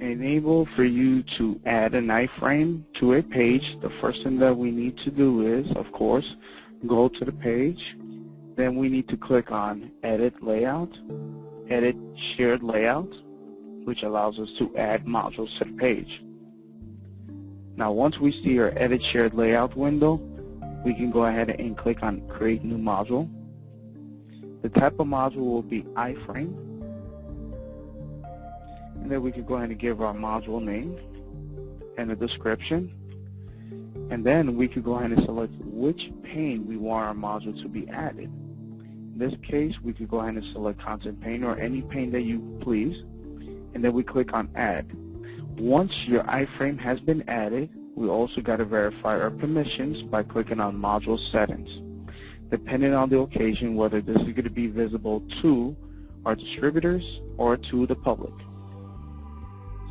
enable for you to add an iframe to a page, the first thing that we need to do is, of course, go to the page. Then we need to click on Edit Layout, Edit Shared Layout, which allows us to add modules to the page. Now once we see our Edit Shared Layout window, we can go ahead and click on Create New Module. The type of module will be iframe. And then we can go ahead and give our module name and a description. And then we could go ahead and select which pane we want our module to be added. In this case, we could go ahead and select content pane or any pane that you please. And then we click on add. Once your iframe has been added, we also got to verify our permissions by clicking on module settings. Depending on the occasion, whether this is going to be visible to our distributors or to the public.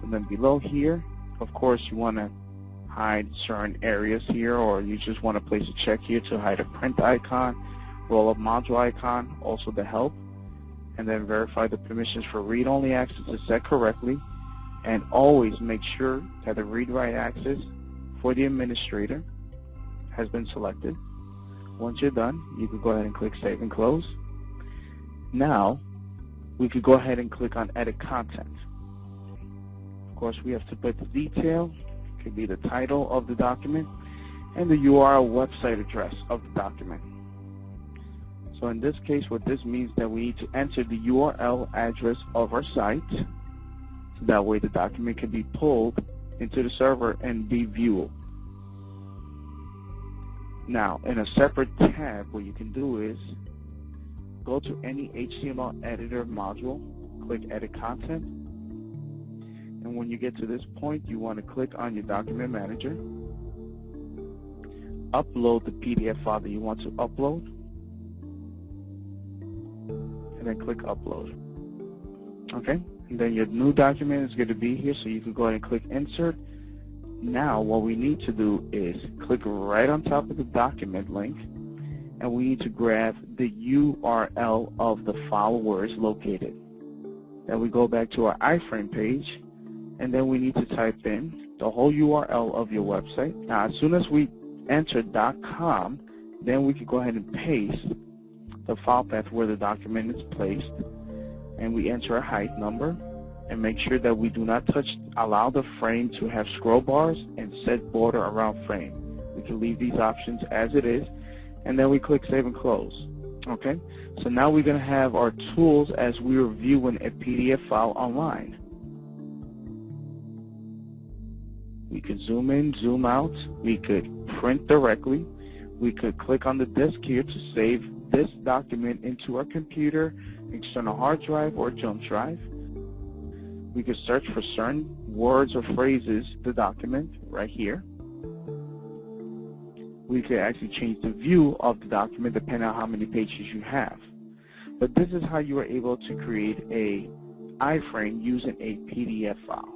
So then below here, of course, you want to hide certain areas here or you just want to place a check here to hide a print icon, roll-up module icon, also the help, and then verify the permissions for read-only access is set correctly, and always make sure that the read-write access for the administrator has been selected. Once you're done, you can go ahead and click Save and Close. Now, we could go ahead and click on Edit Content. Of course, we have to put the detail, could be the title of the document, and the URL website address of the document. So in this case, what this means that we need to enter the URL address of our site. So that way the document can be pulled into the server and be viewable. Now, in a separate tab, what you can do is go to any HTML editor module, click Edit Content, when you get to this point, you want to click on your Document Manager, upload the PDF file that you want to upload, and then click Upload. Okay? And then your new document is going to be here, so you can go ahead and click Insert. Now, what we need to do is click right on top of the document link, and we need to grab the URL of the file where it's located. Then we go back to our iframe page, and then we need to type in the whole URL of your website. Now, as soon as we enter .com, then we can go ahead and paste the file path where the document is placed and we enter a height number and make sure that we do not touch, allow the frame to have scroll bars and set border around frame. We can leave these options as it is and then we click Save and Close. Okay, so now we're going to have our tools as we are viewing a PDF file online. We could zoom in, zoom out, we could print directly, we could click on the disk here to save this document into our computer external hard drive or jump drive. We could search for certain words or phrases the document right here. We could actually change the view of the document depending on how many pages you have. But this is how you are able to create a iframe using a PDF file.